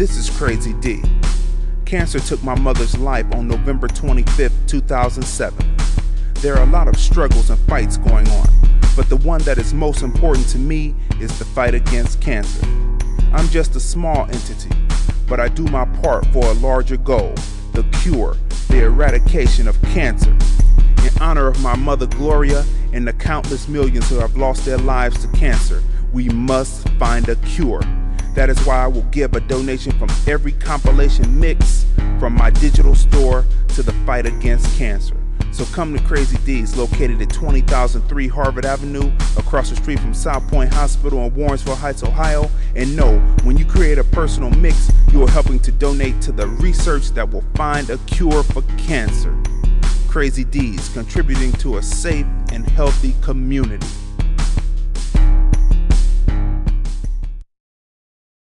This is Crazy Dee. Cancer took my mother's life on November 25th, 2007. There are a lot of struggles and fights going on, but the one that is most important to me is the fight against cancer. I'm just a small entity, but I do my part for a larger goal the cure, the eradication of cancer. In honor of my mother Gloria and the countless millions who have lost their lives to cancer, we must find a cure. That is why I will give a donation from every compilation mix from my digital store to the fight against cancer. So come to Crazy Dee's, located at 20003 Harvard Avenue, across the street from South Pointe Hospital in Warrensville Heights, Ohio. And know, when you create a personal mix, you are helping to donate to the research that will find a cure for cancer. Crazy Dee's, contributing to a safe and healthy community.